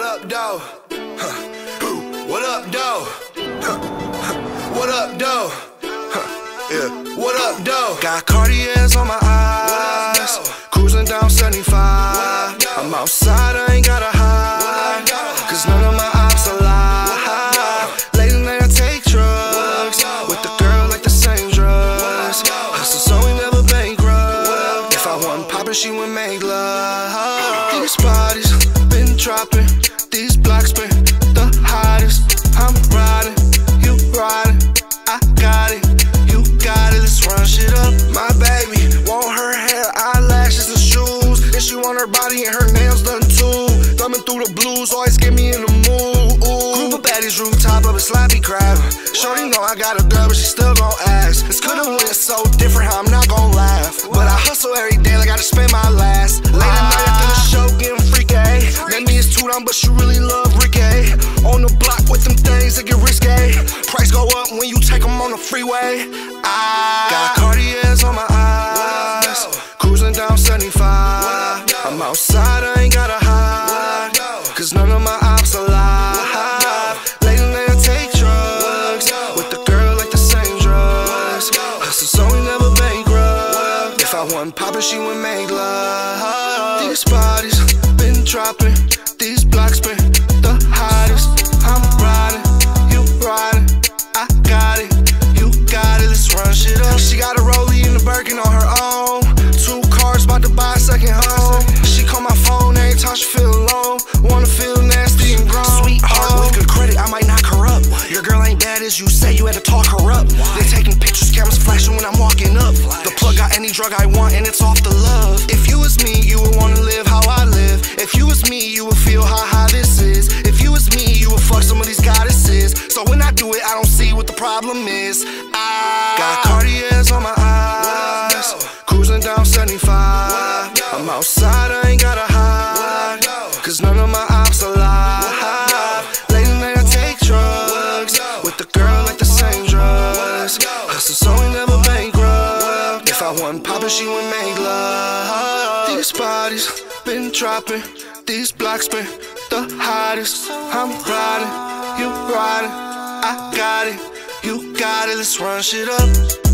up, though? Huh. What up, though? Huh. What up, though? Huh. Yeah. What up, though? Got Cartiers on my eyes. Cruising down 75. I'm outside, I ain't gotta hide. Cause none of my ops alive. Late night, I take drugs. With the girl, like the same drugs. Hustle, so we never bankrupt. If I wasn't poppin', she would make love. These bodies been dropping. Her body and her nails done too. Thumbing through the blues, always get me in the mood. Ooh. Group of baddies, rooftop of a sloppy crab. Shorty know I got a girl, but she still gon' ask. This could've went so different, how I'm not gon' laugh. But I hustle every day, like I gotta spend my last. Late at night after the show, getting freaky. That means two down, but she really love Ricky. On the block with them things that get risky. Price go up when you take them on the freeway. I got Cartiers on my eyes. Cruising down 75. Outside, I ain't gotta hide. Cause none of my ops alive. Late night, I take drugs. With the girl, like the same drugs. Hustle, so we never bankrupt. If I wasn't poppin', she would make love. These bodies been dropping. Drug I want, and it's off the love. If you was me, you would wanna live how I live. If you was me, you would feel how high this is. If you was me, you would fuck some of these goddesses. So when I do it, I don't see what the problem is. I got Cartiers on my eyes, cruising down 75. I'm outside, I ain't gotta hide. Cause none of my ops I poppin', she would make love. These bodies been dropping. These blocks been the hottest. I'm riding, you riding. I got it, you got it. Let's run shit up.